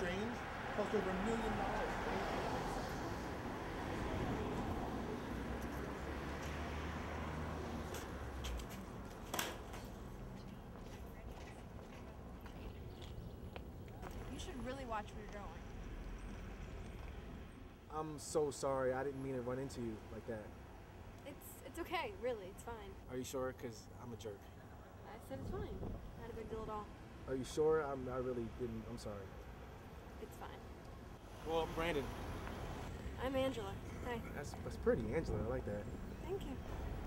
Was strange? Cost over a million dollars. You should really watch where you're going. I'm so sorry. I didn't mean to run into you like that. It's it's okay, really. It's fine. Are you sure? Because I'm a jerk. I said it's fine. Not a big deal at all. Are you sure? I'm, I really didn't. I'm sorry. Well, I'm Brandon. I'm Angela. Hi. That's, that's pretty, Angela. I like that. Thank you.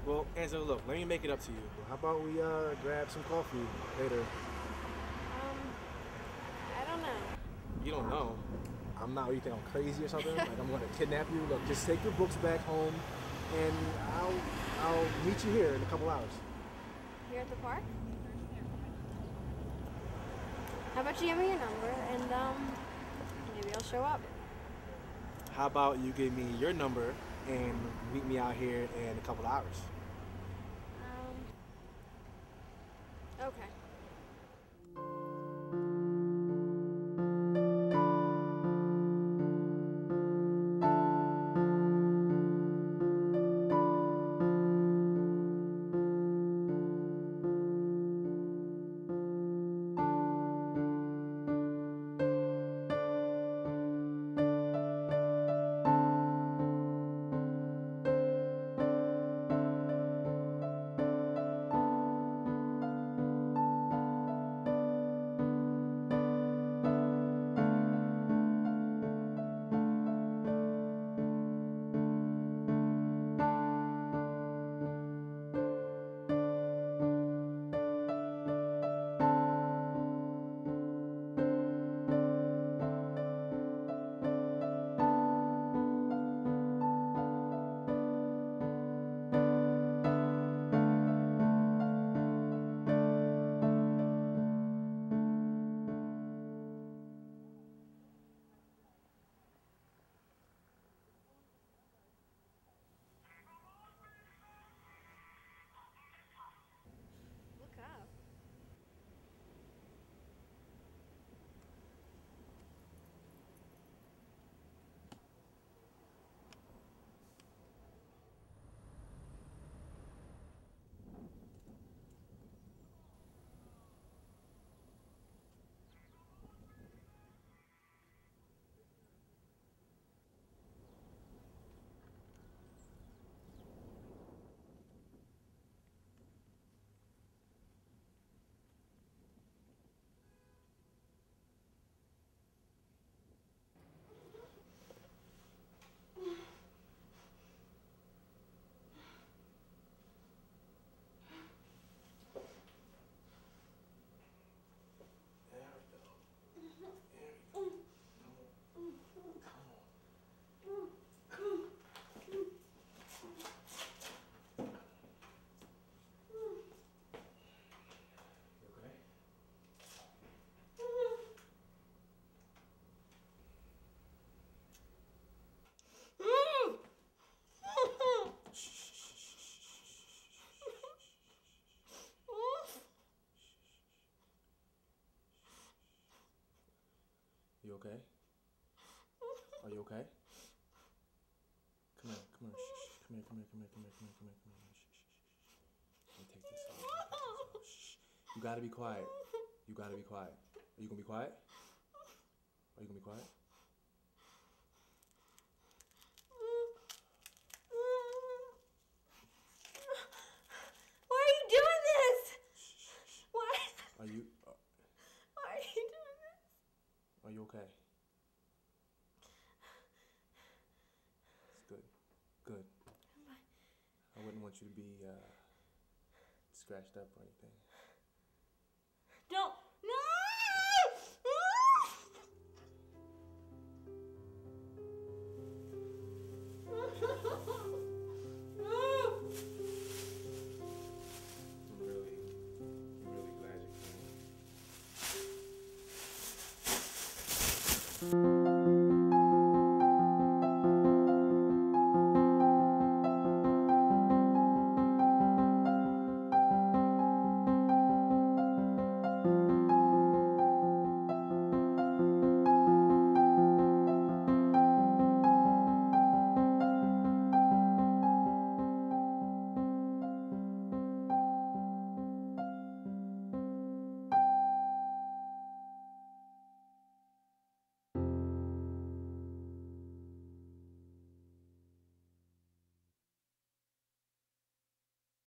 Well, Angela, look, let me make it up to you. How about we uh, grab some coffee later? Um, I don't know. You don't know. I'm not. You think I'm crazy or something? like I'm gonna kidnap you? Look, just take your books back home, and I'll I'll meet you here in a couple hours. Here at the park? How about you give me your number and um, maybe I'll show up. How about you give me your number and meet me out here in a couple hours? You okay? Are you okay? Come here, come here, shh, shh, come here, come here, come here, come here, come here, come here, come here. Shh, shh, shh. Let me take this off. Take this off. Shh. You gotta be quiet. You gotta be quiet. Are you gonna be quiet? Are you gonna be quiet? Why are you doing this? Why? Are you uh, Why are you doing this? are you okay? It's good. Good. I wouldn't want you to be uh, scratched up or anything. Don't. you